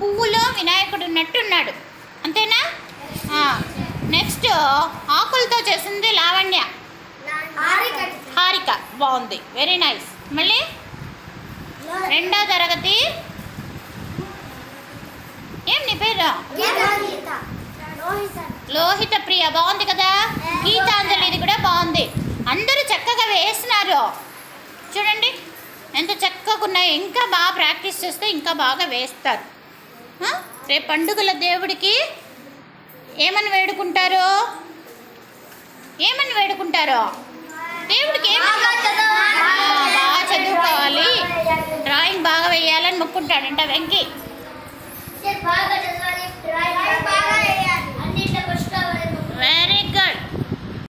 పువ్వులో వినాయకుడు ఉన్నట్టున్నాడు. అంతేనా? నెక్స్ట్ ఆకులతో చేసింది లావణ్య. హారిక. బాగుంది. వెరీ నైస్ మళ్ళీ? రెండో తరగతి. ఏం నీ పేరు? లోహిత ప్రియ. బాగుంది కదా? గీతాంజలి ఇది కూడా బాగుంది. అందరూ చక్కగా వేస్తున్నారు చూడండి. ఎంత చక్కగా ఉన్నాయో. ఇంకా బాగా ప్రాక్టీస్ చేస్తే ఇంకా బాగా వేస్తారు. రేపు పండుగల దేవుడికి ఏమని వేడుకుంటారు? ఏమని వేడుకుంటారు? దేవుడికి ఏమని బాగా చదువుకోవాలి. డ్రాయింగ్ బాగా వేయాలని మొక్కుంటాడంట వెంకీ.